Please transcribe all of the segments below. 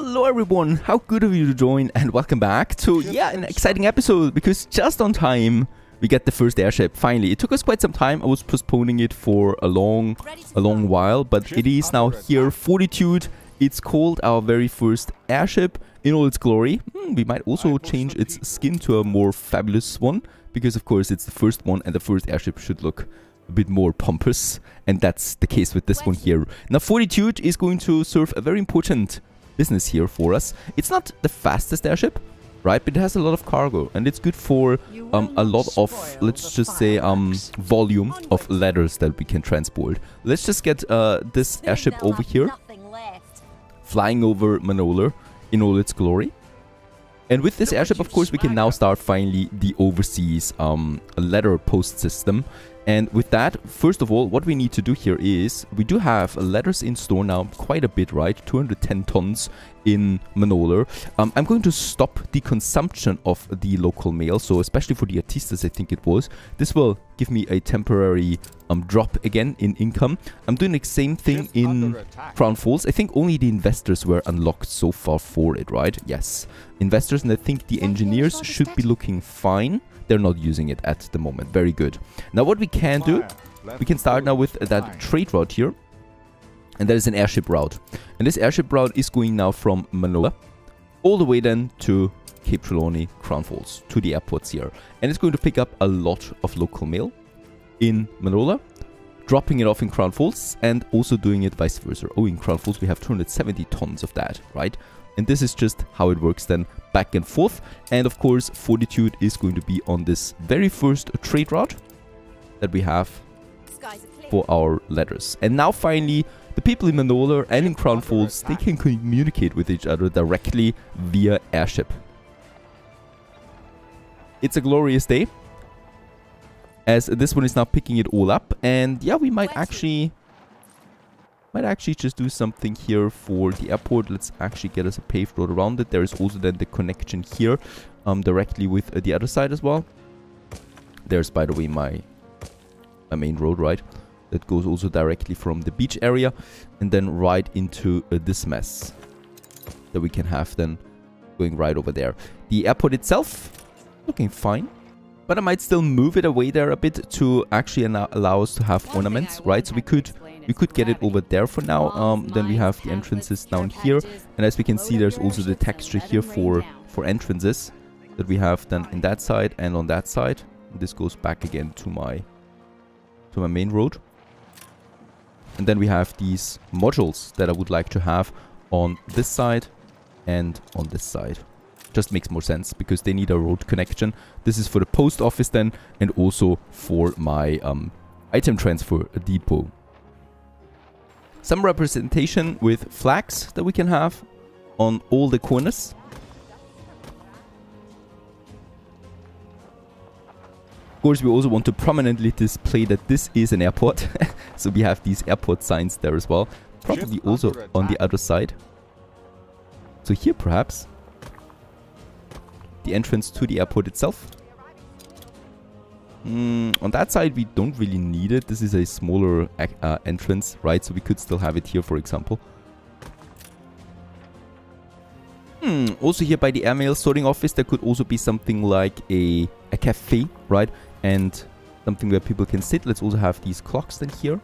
Hello everyone, how good of you to join and welcome back to, yeah, an exciting episode because just on time we get the first airship, finally. It took us quite some time, I was postponing it for a long, a long while, but it is now here, Fortitude. It's called our very first airship in all its glory. Hmm, we might also change its skin to a more fabulous one because of course it's the first one and the first airship should look a bit more pompous and that's the case with this one here. Now Fortitude is going to serve a very important business here for us. It's not the fastest airship, right? But it has a lot of cargo and it's good for um, a lot of, let's just say, um, volume of letters that we can transport. Let's just get uh, this airship over here, flying over Manolar in all its glory. And with this airship, of course, we can now start finally the overseas um, letter post system. And with that, first of all, what we need to do here is, we do have letters in store now, quite a bit, right? 210 tons in Manolar. Um, I'm going to stop the consumption of the local mail, so especially for the artistas, I think it was. This will give me a temporary um, drop again in income. I'm doing the same thing in Crown Falls. I think only the investors were unlocked so far for it, right? Yes. Investors, and I think the engineers should be looking fine. They're not using it at the moment. Very good. Now what we can do, we can start now with that trade route here. And that is an airship route. And this airship route is going now from Manolar all the way then to Cape Trelawney, Crown Falls, to the airports here. And it's going to pick up a lot of local mail in Manolar, dropping it off in Crown Falls, and also doing it vice versa. Oh, in Crown Falls we have 270 tons of that, right? And this is just how it works then back and forth. And of course, Fortitude is going to be on this very first trade route that we have for our letters. And now finally, the people in Manolar and in Crown Falls, they can communicate with each other directly via airship. It's a glorious day. As this one is now picking it all up. And yeah, we might actually might actually just do something here for the airport. Let's actually get us a paved road around it. There is also then the connection here um, directly with uh, the other side as well. There's, by the way, my, my main road, right? That goes also directly from the beach area and then right into uh, this mess that we can have then going right over there. The airport itself, looking fine. But I might still move it away there a bit to actually allow us to have ornaments, right? So we could we could get it over there for now. Um, then we have the entrances down here. And as we can see, there's also the texture here for, for entrances that we have then in that side and on that side. This goes back again to my to my main road. And then we have these modules that I would like to have on this side and on this side. Just makes more sense because they need a road connection. This is for the post office then and also for my um, item transfer depot some representation with flags that we can have on all the corners. Of course, we also want to prominently display that this is an airport. so we have these airport signs there as well. Probably also on the other side. So here perhaps the entrance to the airport itself. Mm, on that side, we don't really need it. This is a smaller uh, entrance, right? So we could still have it here, for example. Hmm, also here by the airmail sorting office, there could also be something like a, a cafe, right? And something where people can sit. Let's also have these clocks then here.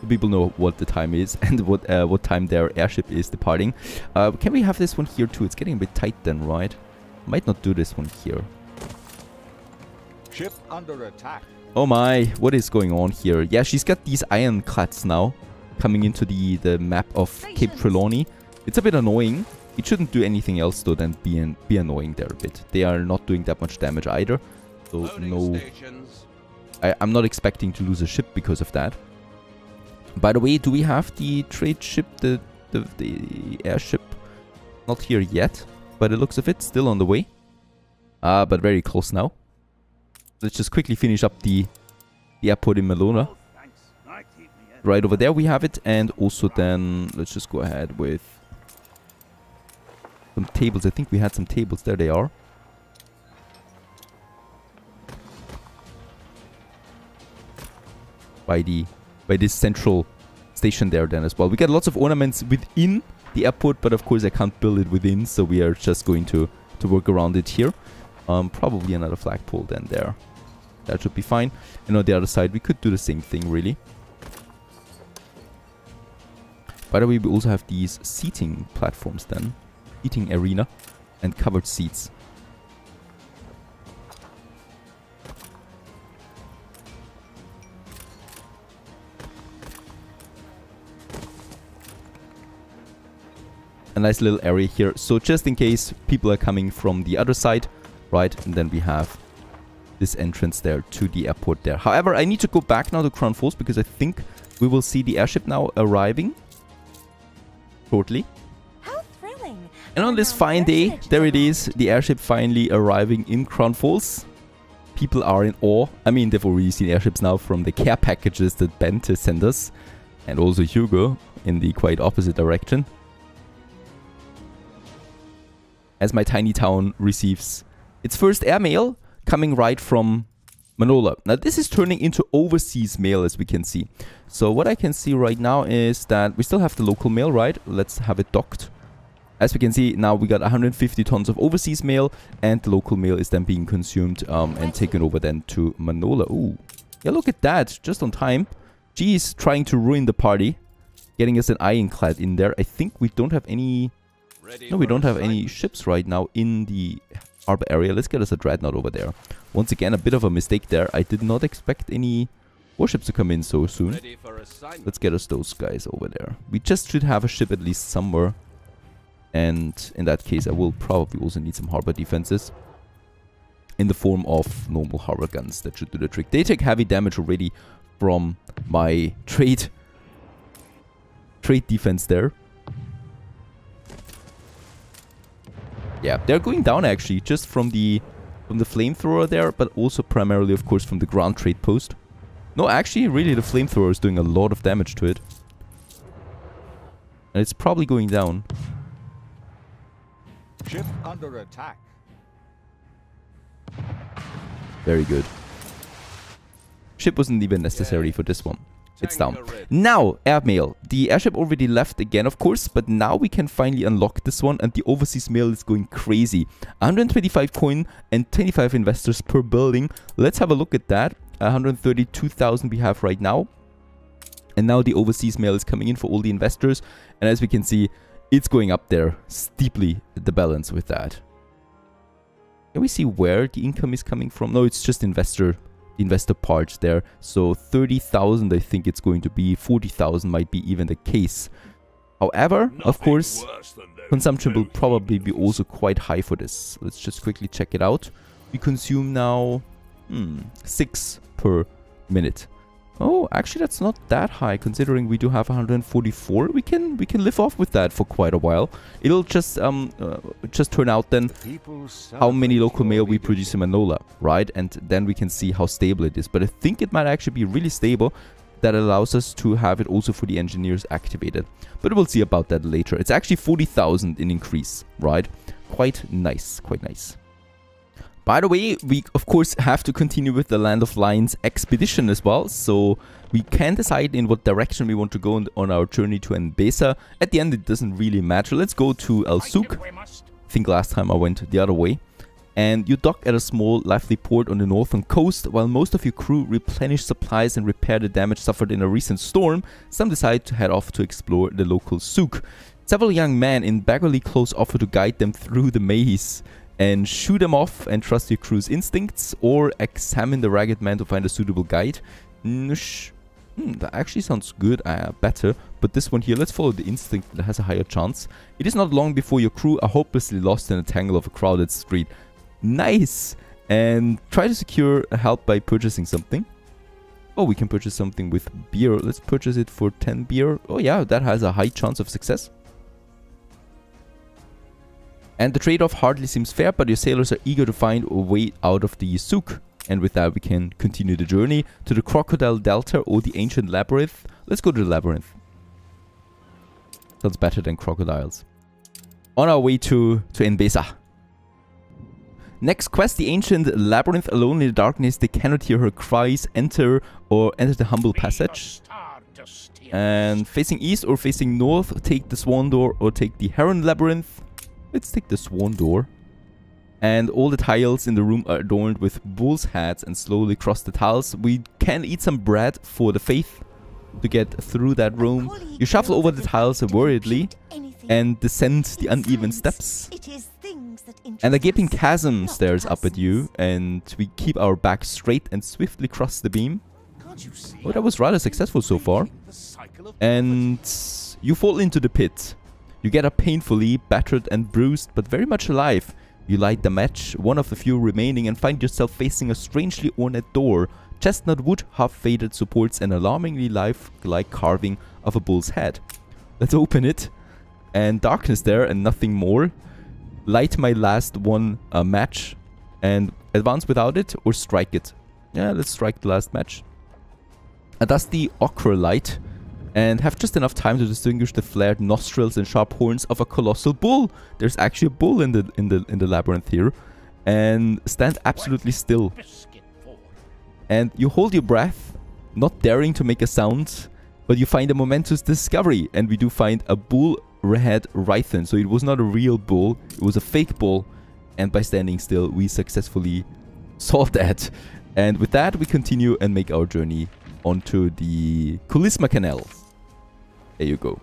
So people know what the time is and what uh, what time their airship is departing. Uh, can we have this one here too? It's getting a bit tight then, right? Might not do this one here. Ship under attack. Oh my, what is going on here? Yeah, she's got these iron ironclads now coming into the, the map of Cape Trelawney. It's a bit annoying. It shouldn't do anything else though than be, an, be annoying there a bit. They are not doing that much damage either. So Loading no... I, I'm not expecting to lose a ship because of that. By the way, do we have the trade ship, the, the, the airship? Not here yet, but it looks of it, still on the way. Ah, uh, but very close now let's just quickly finish up the, the airport in Melona. Right over there we have it. And also then let's just go ahead with some tables. I think we had some tables. There they are. By the by this central station there then as well. We get lots of ornaments within the airport, but of course I can't build it within, so we are just going to, to work around it here. Um, probably another flagpole then there. That should be fine. And on the other side, we could do the same thing, really. By the way, we also have these seating platforms then. Eating arena and covered seats. a nice little area here. So just in case people are coming from the other side, right? And then we have this entrance there to the airport there. However, I need to go back now to Crown Falls because I think we will see the airship now arriving shortly. How thrilling! And on oh, this fine day, there it is, the airship finally arriving in Crown Falls. People are in awe. I mean, they've already seen airships now from the care packages that Bente sent us. And also Hugo in the quite opposite direction as my tiny town receives its first airmail coming right from Manola. Now this is turning into overseas mail as we can see. So what I can see right now is that we still have the local mail, right? Let's have it docked. As we can see, now we got 150 tons of overseas mail and the local mail is then being consumed um, and taken over then to Manola. Ooh, yeah, look at that, just on time. Geez, trying to ruin the party. Getting us an ironclad in there. I think we don't have any no, we don't have any ships right now in the harbor area. Let's get us a dreadnought over there. Once again, a bit of a mistake there. I did not expect any warships to come in so soon. Let's get us those guys over there. We just should have a ship at least somewhere. And in that case, I will probably also need some harbor defenses. In the form of normal harbor guns. That should do the trick. They take heavy damage already from my trade trade defense there. Yeah, they're going down actually, just from the from the flamethrower there, but also primarily, of course, from the ground trade post. No, actually, really, the flamethrower is doing a lot of damage to it. And it's probably going down. Ship under attack. Very good. Ship wasn't even necessary for this one. It's down. Now, airmail. The airship already left again, of course, but now we can finally unlock this one and the overseas mail is going crazy. 125 coin and 25 investors per building. Let's have a look at that. 132,000 we have right now. And now the overseas mail is coming in for all the investors. And as we can see, it's going up there steeply, the balance with that. Can we see where the income is coming from? No, it's just investor investor parts there. So 30,000 I think it's going to be, 40,000 might be even the case. However, Nothing of course, consumption will probably be also quite high for this. Let's just quickly check it out. We consume now hmm, 6 per minute. Oh, actually that's not that high considering we do have 144. We can we can live off with that for quite a while. It'll just um uh, just turn out then how many local mail we produce in Manola, right? And then we can see how stable it is. But I think it might actually be really stable that allows us to have it also for the engineers activated. But we'll see about that later. It's actually 40,000 in increase, right? Quite nice, quite nice. By the way, we of course have to continue with the Land of Lions expedition as well, so we can decide in what direction we want to go on our journey to Enbesa. At the end it doesn't really matter. Let's go to El Souk. I think last time I went the other way. And you dock at a small, lively port on the northern coast. While most of your crew replenish supplies and repair the damage suffered in a recent storm, some decide to head off to explore the local souk. Several young men in beggarly clothes offer to guide them through the maze and shoot them off and trust your crew's instincts or examine the ragged man to find a suitable guide. Nush. Hmm, that actually sounds good, uh, better, but this one here, let's follow the instinct that has a higher chance. It is not long before your crew are hopelessly lost in a tangle of a crowded street. Nice! And try to secure help by purchasing something. Oh, we can purchase something with beer. Let's purchase it for 10 beer. Oh yeah, that has a high chance of success. And the trade-off hardly seems fair, but your sailors are eager to find a way out of the souk. And with that, we can continue the journey to the Crocodile Delta or the Ancient Labyrinth. Let's go to the Labyrinth. Sounds better than crocodiles. On our way to, to Enbesa. Next quest, the Ancient Labyrinth. Alone in the darkness, they cannot hear her cries. Enter or enter the humble passage. And facing east or facing north, take the Swan Door or take the Heron Labyrinth. Let's take the Swan Door. And all the tiles in the room are adorned with bull's heads and slowly cross the tiles. We can eat some bread for the faith to get through that room. You shuffle over the tiles worriedly and descend the uneven steps. And a gaping chasm stares up at you, and we keep our back straight and swiftly cross the beam. Oh, that was rather successful so far. And you fall into the pit. You get up painfully, battered and bruised, but very much alive. You light the match, one of the few remaining, and find yourself facing a strangely ornate door. Chestnut wood, half-faded, supports an alarmingly life-like carving of a bull's head. Let's open it. And darkness there and nothing more. Light my last one uh, match and advance without it or strike it. Yeah, let's strike the last match. A dusty ochre light and have just enough time to distinguish the flared nostrils and sharp horns of a colossal bull. There's actually a bull in the in the in the labyrinth here, and stand absolutely still. And you hold your breath, not daring to make a sound, but you find a momentous discovery, and we do find a bull head Rhyton. So it was not a real bull, it was a fake bull, and by standing still, we successfully solved that. And with that, we continue and make our journey onto the Kulisma Canal. There you go.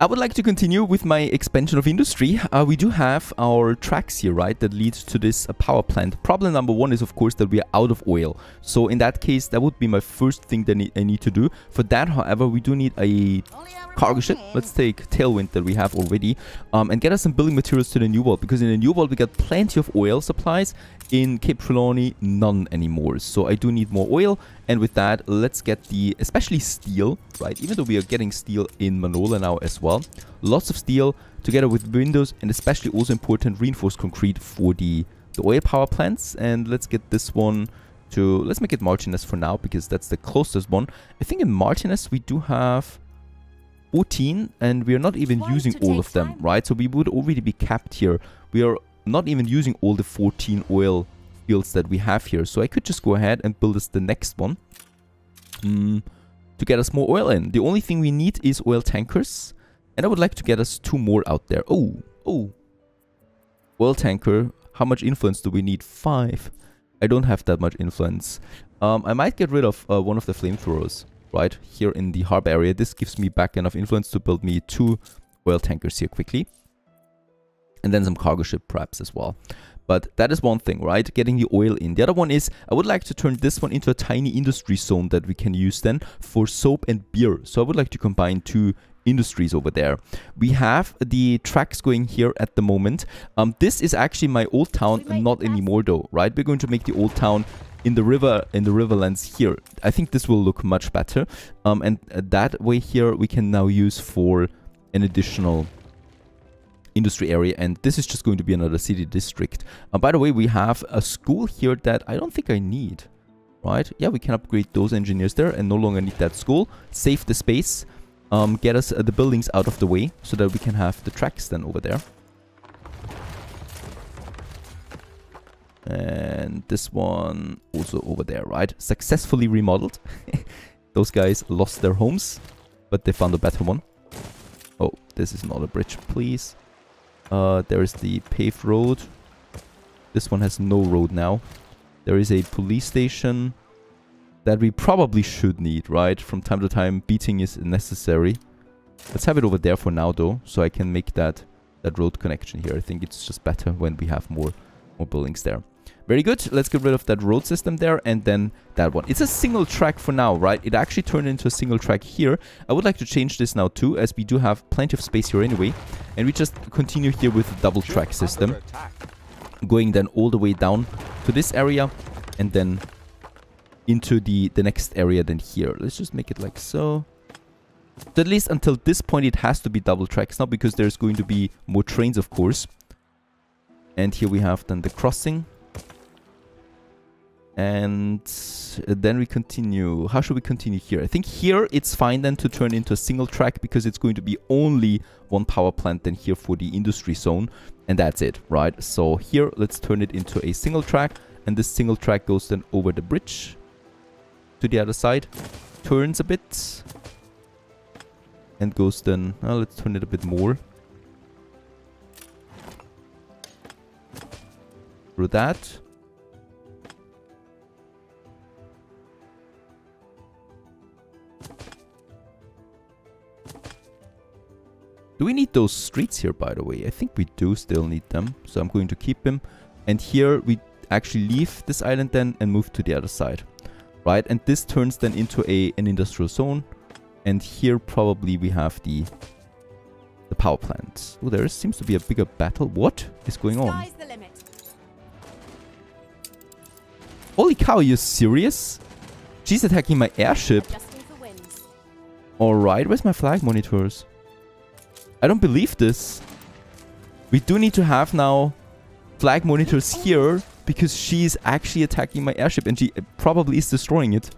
I would like to continue with my expansion of industry. Uh, we do have our tracks here, right, that leads to this uh, power plant. Problem number one is, of course, that we are out of oil. So in that case, that would be my first thing that I need to do. For that, however, we do need a cargo ship. Let's take Tailwind that we have already um, and get us some building materials to the New World because in the New World we got plenty of oil supplies. In Cape Trelawney, none anymore. So I do need more oil and with that, let's get the, especially steel, right? Even though we are getting steel in Manola now as well. Lots of steel together with windows and especially also important reinforced concrete for the, the oil power plants. And let's get this one to, let's make it Martinez for now because that's the closest one. I think in Martinez we do have 14 and we are not even using all of them, right? So we would already be capped here. We are not even using all the 14 oil fields that we have here. So I could just go ahead and build us the next one mm, to get us more oil in. The only thing we need is oil tankers. And I would like to get us two more out there. Oh, oh. Oil tanker. How much influence do we need? Five. I don't have that much influence. Um, I might get rid of uh, one of the flamethrowers right here in the harbor area. This gives me back enough influence to build me two oil tankers here quickly. And then some cargo ship perhaps as well. But that is one thing, right? Getting the oil in. The other one is I would like to turn this one into a tiny industry zone that we can use then for soap and beer. So I would like to combine two industries over there. We have the tracks going here at the moment. Um, this is actually my old town, not anymore though, right? We're going to make the old town in the river in the riverlands here. I think this will look much better. Um, and uh, that way here we can now use for an additional industry area and this is just going to be another city district. Uh, by the way, we have a school here that I don't think I need, right? Yeah, we can upgrade those engineers there and no longer need that school. Save the space, um, get us uh, the buildings out of the way so that we can have the tracks then over there. And this one also over there, right? Successfully remodeled. Those guys lost their homes, but they found a better one. Oh, this is not a bridge, please. Uh, there is the paved road. This one has no road now. There is a police station that we probably should need, right? From time to time, beating is necessary. Let's have it over there for now, though, so I can make that that road connection here. I think it's just better when we have more more buildings there. Very good. Let's get rid of that road system there and then that one. It's a single track for now, right? It actually turned into a single track here. I would like to change this now too, as we do have plenty of space here anyway. And we just continue here with the double track system. Going then all the way down to this area and then into the, the next area then here. Let's just make it like so. So at least until this point it has to be double tracks now because there's going to be more trains of course. And here we have then the crossing and uh, then we continue. How should we continue here? I think here it's fine then to turn into a single track because it's going to be only one power plant then here for the industry zone. And that's it, right? So here, let's turn it into a single track. And this single track goes then over the bridge to the other side. Turns a bit. And goes then... Let's turn it a bit more. Through that. Do we need those streets here, by the way? I think we do still need them. So I'm going to keep them. And here we actually leave this island then and move to the other side. Right? And this turns then into a an industrial zone. And here probably we have the the power plant. Oh, there seems to be a bigger battle. What is going on? Holy cow, are you serious? She's attacking my airship. Alright, where's my flak monitors? I don't believe this. We do need to have now flak monitors here because she's actually attacking my airship and she uh, probably is destroying it.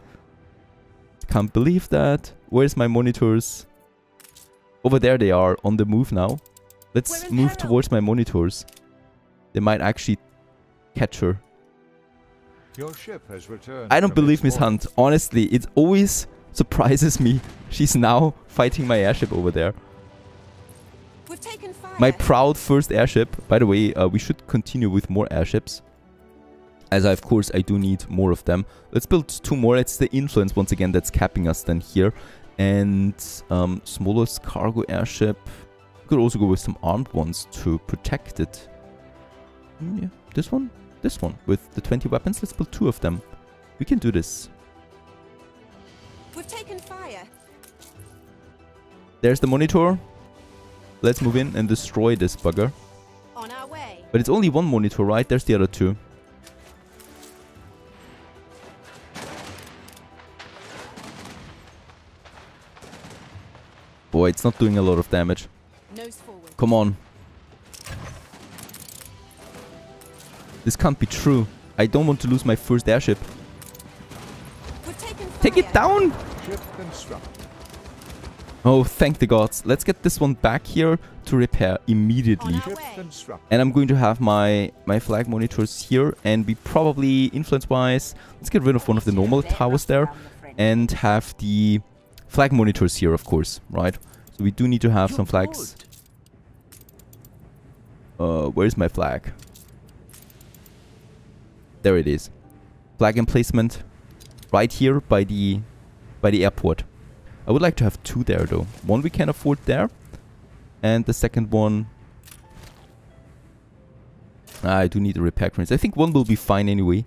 Can't believe that. Where's my monitors? Over there they are, on the move now. Let's move towards my monitors. They might actually catch her. Your ship has returned I don't believe Miss Hunt. Honestly, it always surprises me. She's now fighting my airship over there. My proud first airship. By the way, uh, we should continue with more airships. As I, of course, I do need more of them. Let's build two more. It's the influence, once again, that's capping us then here. And um, smallest cargo airship. Could also go with some armed ones to protect it. Mm, yeah, this one? This one. With the 20 weapons, let's build two of them. We can do this. We've taken fire. There's the monitor. Let's move in and destroy this bugger. On our way. But it's only one monitor, right? There's the other two. Boy, it's not doing a lot of damage. Come on. This can't be true. I don't want to lose my first airship. Take it down! Oh, thank the gods. Let's get this one back here to repair immediately. And I'm going to have my, my flak monitors here. And be probably, influence-wise, let's get rid of one of the normal towers there. And have the flak monitors here, of course, right? So we do need to have some flaks. Uh, where's my flak? There it is. Flak emplacement right here by the by the airport. I would like to have two there though. One we can afford there. And the second one... I do need a repair cranes. I think one will be fine anyway.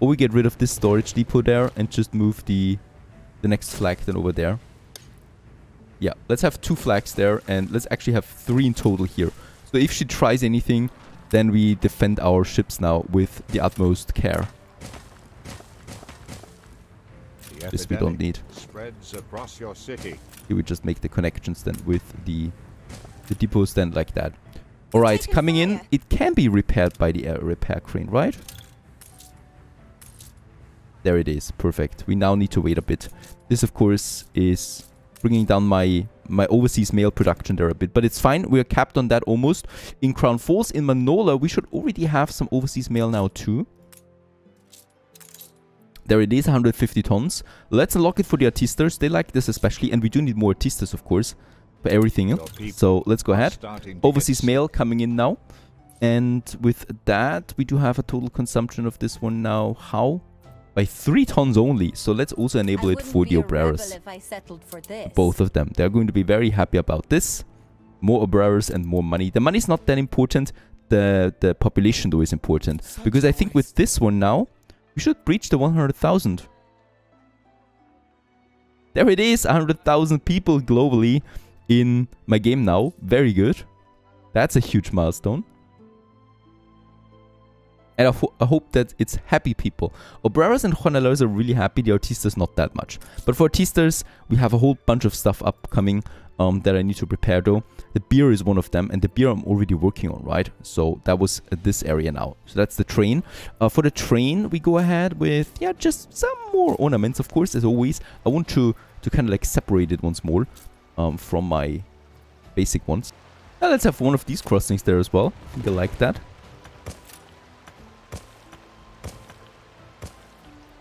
Or we get rid of this storage depot there and just move the the next flak then over there. Yeah, let's have two flaks there and let's actually have three in total here. So if she tries anything, then we defend our ships now with the utmost care. This we don't need. Spreads across your city. Here we just make the connections then with the the depots then like that. Alright, coming in, it can be repaired by the air repair crane, right? There it is, perfect. We now need to wait a bit. This of course is bringing down my my overseas mail production there a bit, but it's fine. We're capped on that almost. In Crown Falls, in Manola, we should already have some overseas mail now too. There it is, 150 tons. Let's unlock it for the artistas. They like this especially, and we do need more artistas, of course, for everything. So let's go ahead. Overseas mail coming in now. And with that, we do have a total consumption of this one now. How? By 3 tons only. So let's also enable it for the Obreras. Both of them. They're going to be very happy about this. More Obreras and more money. The money is not that important. The, the population, though, is important. Because I think with this one now, we should breach the 100,000. There it is, 100,000 people globally in my game now. Very good. That's a huge milestone. And I, ho I, hope that it's happy people. Obreras and Jornaleros are really happy, the Artistas not that much. But for Artistas, we have a whole bunch of stuff upcoming um, that I need to prepare though. The beer is one of them, and the beer I'm already working on, right? So that was uh, this area now. So that's the train. Uh, for the train, we go ahead with, yeah, just some more ornaments, of course, as always. I want to, to kind of like separate it once more um, from my basic ones. Now let's have one of these crossings there as well. I think I like that.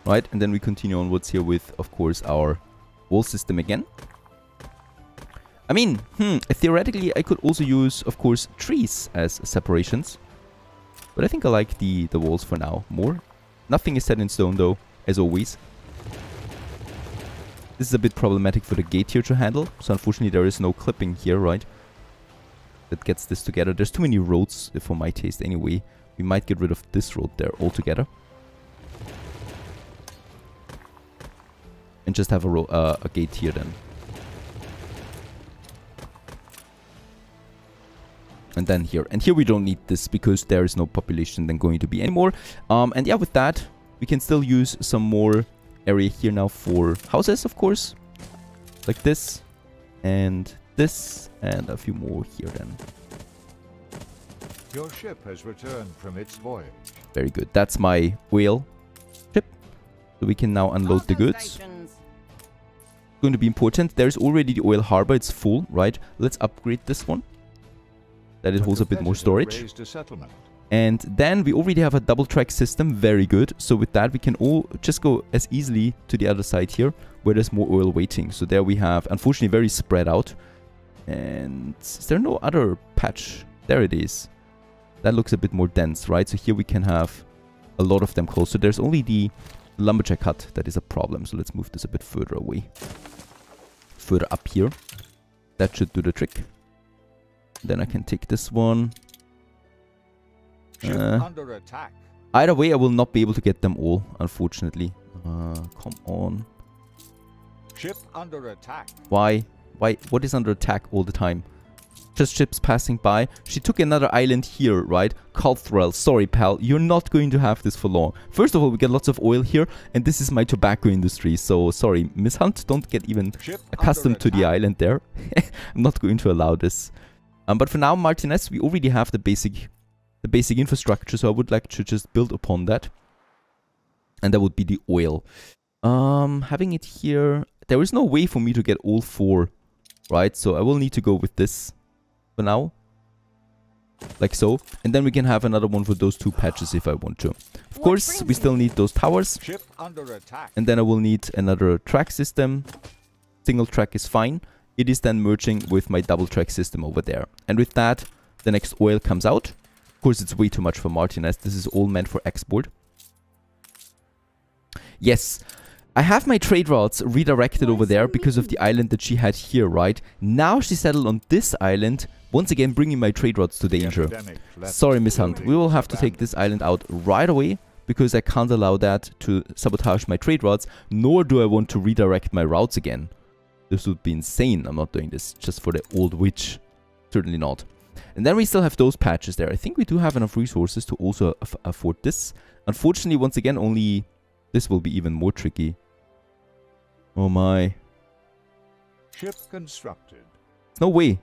right? And then we continue onwards here with, of course, our wall system again. I mean, hmm, theoretically, I could also use, of course, trees as separations. But I think I like the, the walls for now more. Nothing is set in stone, though, as always. This is a bit problematic for the gate here to handle. So unfortunately, there is no clipping here, right? That gets this together. There's too many roads for my taste anyway. We might get rid of this road there altogether. And just have a, uh, a gate here then. And then here. And here we don't need this because there is no population then going to be anymore. Um, and yeah, with that, we can still use some more area here now for houses, of course. Like this, and this, and a few more here then. Your ship has returned from its voyage. Very good. That's my whale ship. So we can now unload the goods. Going to be important. There's already the oil harbor. It's full, right? Let's upgrade this one that it holds a bit more storage. And then we already have a double track system, very good. So with that, we can all just go as easily to the other side here, where there's more oil waiting. So there we have, unfortunately, very spread out. And is there no other patch? There it is. That looks a bit more dense, right? So here we can have a lot of them close. So there's only the lumberjack hut that is a problem. So let's move this a bit further away. Further up here. That should do the trick. Then I can take this one. Uh, either way, I will not be able to get them all, unfortunately. Uh, come on. Ship under attack. Why? Why? What is under attack all the time? Just ships passing by. She took another island here, right? Culthrell. Sorry, pal. You're not going to have this for long. First of all, we get lots of oil here. And this is my tobacco industry. So, sorry, Miss Hunt. Don't get even Ship accustomed to the island there. I'm not going to allow this. Um, but for now, Martinez, we already have the basic, the basic infrastructure, so I would like to just build upon that. And that would be the oil. Um, having it here, there is no way for me to get all four, right? So I will need to go with this for now. Like so. And then we can have another one for those two patches if I want to. Of course, we still need those towers. And then I will need another track system. Single track is fine it is then merging with my double track system over there. And with that, the next oil comes out. Of course, it's way too much for Martinez. This is all meant for export. Yes, I have my trade routes redirected over there because of the island that she had here, right? Now she settled on this island, once again bringing my trade routes to danger. Sorry, Miss Hunt. We will have to take this island out right away because I can't allow that to sabotage my trade routes, nor do I want to redirect my routes again. This would be insane. I'm not doing this just for the old witch. Certainly not. And then we still have those patches there. I think we do have enough resources to also afford this. Unfortunately, once again, only this will be even more tricky. Oh my. Ship constructed. No way.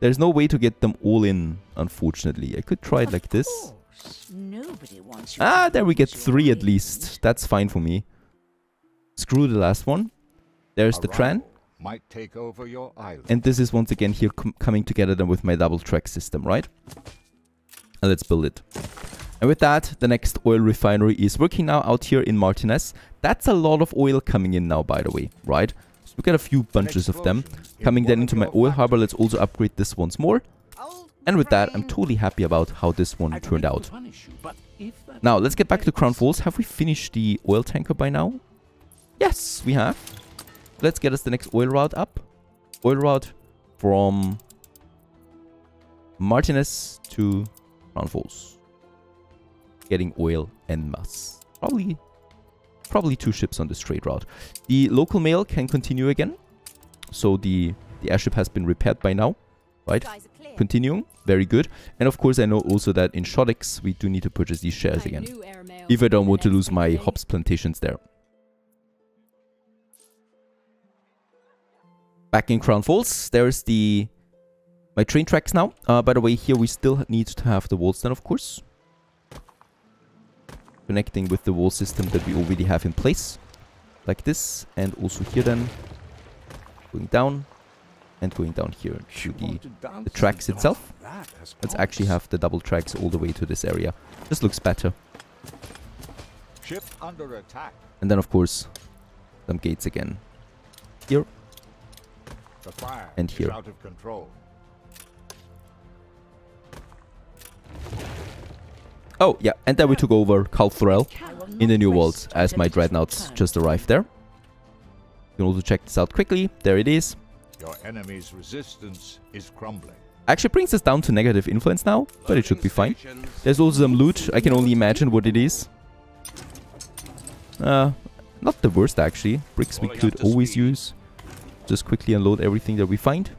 There's no way to get them all in, unfortunately. I could try it like this. Nobody wants ah, there we get three at least. That's fine for me. Screw the last one. There's the Tran. Might take over your island. And this is once again here com coming together then with my double track system, right? And let's build it. And with that, the next oil refinery is working now out here in Martinez. That's a lot of oil coming in now, by the way, right? So we got a few bunches of them coming then into my oil harbor. Let's also upgrade this once more. And with that, I'm totally happy about how this one turned out. Now, let's get back to Crown Falls. Have we finished the oil tanker by now? Yes, we have. Let's get us the next oil route up. Oil route from Martinez to Crown Falls. Getting oil en masse. Probably, probably two ships on this trade route. The local mail can continue again. So the, the airship has been repaired by now. Right? Continuing. Very good. And of course, I know also that in Shodex, we do need to purchase these shares again. If I don't want to lose my hops plantations there. Back in Crown Falls, there's the my train tracks now. Uh, by the way, here we still need to have the walls then, of course. Connecting with the wall system that we already have in place. Like this. And also here then. Going down. And going down here to the, the tracks itself. Let's actually have the double tracks all the way to this area. This looks better. Ship under attack. And then, of course, some gates again. Here. The fire And here. out of control. Oh, yeah. And then we took over Kalthrel in the new vaults as my dreadnoughts just arrived there. You can also check this out quickly. There it is. Your enemy's resistance is crumbling. Actually brings us down to negative influence now, but it should be fine. There's also some loot. I can only imagine what it is. Uh, not the worst actually. Bricks we could always use. Just quickly unload everything that we find.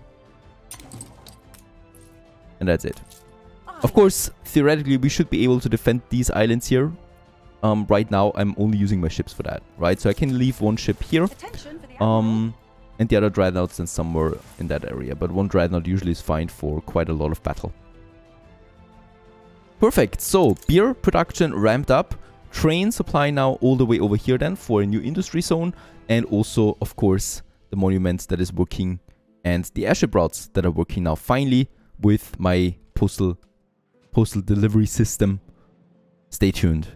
And that's it. Of course, theoretically, we should be able to defend these islands here. Um, right now, I'm only using my ships for that, right? So I can leave one ship here. Attention for the admiral. Um, and the other dreadnoughts then somewhere in that area. But one dreadnought usually is fine for quite a lot of battle. Perfect. So beer production ramped up. Train supply now all the way over here then for a new industry zone. And also, of course, the monument that is working and the airship routes that are working now finally with my postal postal delivery system. Stay tuned.